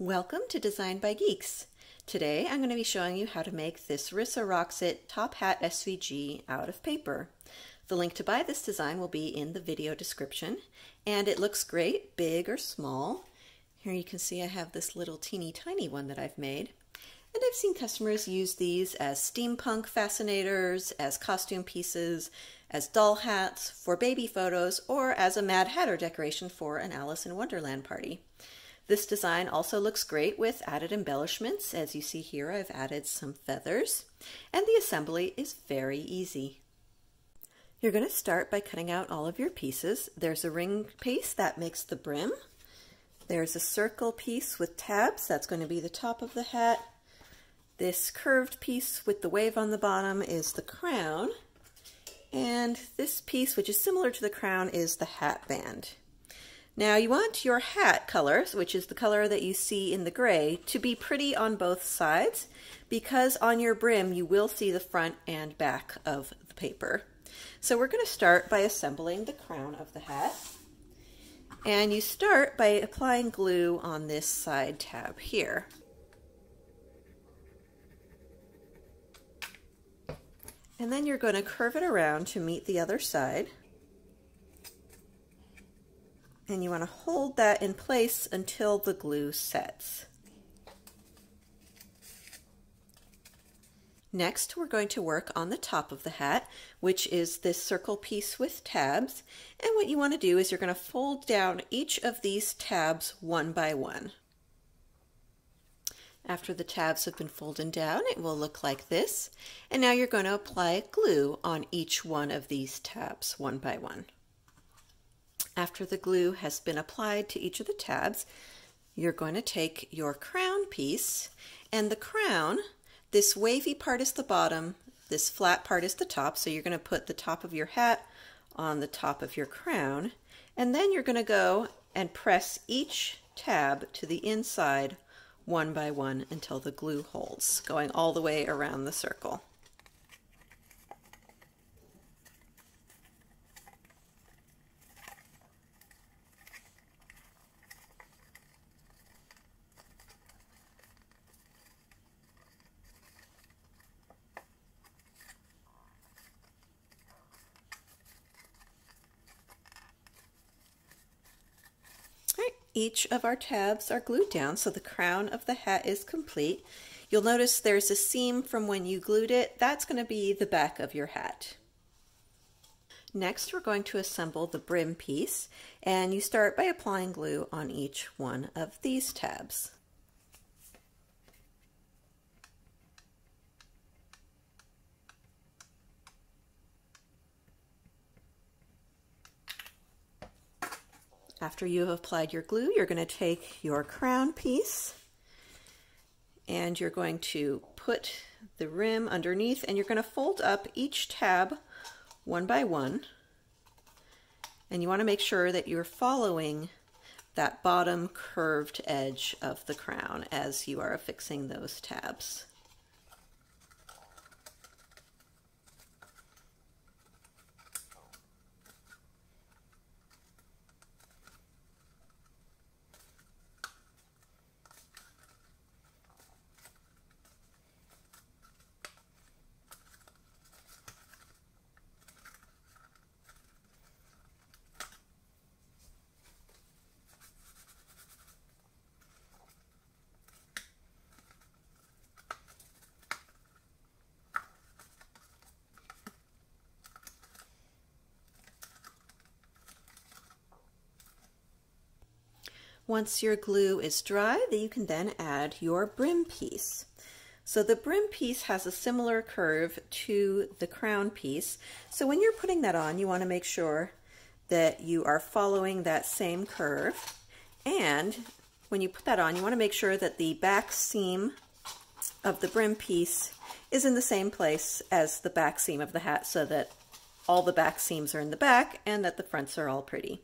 Welcome to Designed by Geeks. Today I'm going to be showing you how to make this Rissa Roxit top hat SVG out of paper. The link to buy this design will be in the video description and it looks great, big or small. Here you can see I have this little teeny tiny one that I've made. And I've seen customers use these as steampunk fascinators, as costume pieces, as doll hats, for baby photos, or as a Mad Hatter decoration for an Alice in Wonderland party. This design also looks great with added embellishments. As you see here, I've added some feathers, and the assembly is very easy. You're going to start by cutting out all of your pieces. There's a ring piece that makes the brim. There's a circle piece with tabs, that's going to be the top of the hat. This curved piece with the wave on the bottom is the crown. And this piece, which is similar to the crown, is the hat band. Now you want your hat color, which is the color that you see in the gray, to be pretty on both sides because on your brim you will see the front and back of the paper. So we're going to start by assembling the crown of the hat. And you start by applying glue on this side tab here. And then you're going to curve it around to meet the other side and you want to hold that in place until the glue sets. Next, we're going to work on the top of the hat, which is this circle piece with tabs. And what you want to do is you're going to fold down each of these tabs one by one. After the tabs have been folded down, it will look like this. And now you're going to apply glue on each one of these tabs one by one. After the glue has been applied to each of the tabs, you're going to take your crown piece and the crown, this wavy part is the bottom, this flat part is the top, so you're going to put the top of your hat on the top of your crown, and then you're going to go and press each tab to the inside one by one until the glue holds, going all the way around the circle. Each of our tabs are glued down so the crown of the hat is complete. You'll notice there's a seam from when you glued it. That's going to be the back of your hat. Next, we're going to assemble the brim piece, and you start by applying glue on each one of these tabs. After you have applied your glue, you're going to take your crown piece and you're going to put the rim underneath and you're going to fold up each tab one by one. And you want to make sure that you're following that bottom curved edge of the crown as you are affixing those tabs. Once your glue is dry, you can then add your brim piece. So the brim piece has a similar curve to the crown piece. So when you're putting that on, you want to make sure that you are following that same curve. And when you put that on, you want to make sure that the back seam of the brim piece is in the same place as the back seam of the hat so that all the back seams are in the back and that the fronts are all pretty.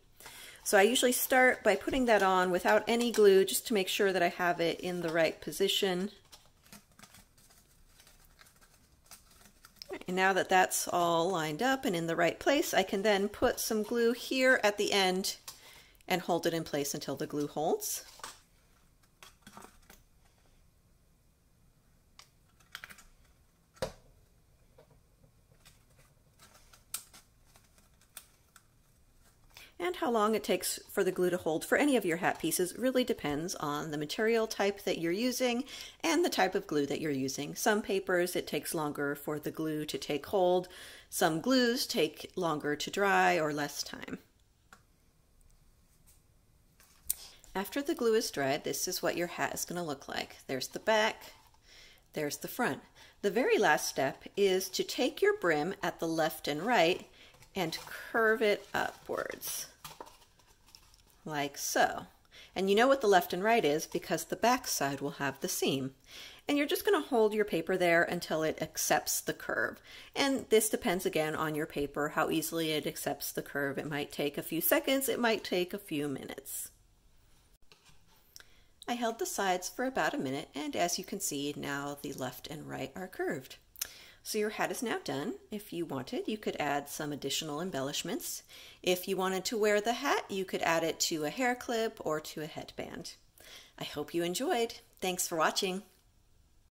So I usually start by putting that on without any glue just to make sure that I have it in the right position. And now that that's all lined up and in the right place, I can then put some glue here at the end and hold it in place until the glue holds. And how long it takes for the glue to hold for any of your hat pieces really depends on the material type that you're using and the type of glue that you're using. Some papers it takes longer for the glue to take hold. Some glues take longer to dry or less time. After the glue is dried, this is what your hat is going to look like. There's the back, there's the front. The very last step is to take your brim at the left and right and curve it upwards, like so. And you know what the left and right is because the back side will have the seam. And you're just going to hold your paper there until it accepts the curve. And this depends again on your paper, how easily it accepts the curve. It might take a few seconds, it might take a few minutes. I held the sides for about a minute and as you can see now the left and right are curved. So your hat is now done. If you wanted, you could add some additional embellishments. If you wanted to wear the hat, you could add it to a hair clip or to a headband. I hope you enjoyed. Thanks for watching.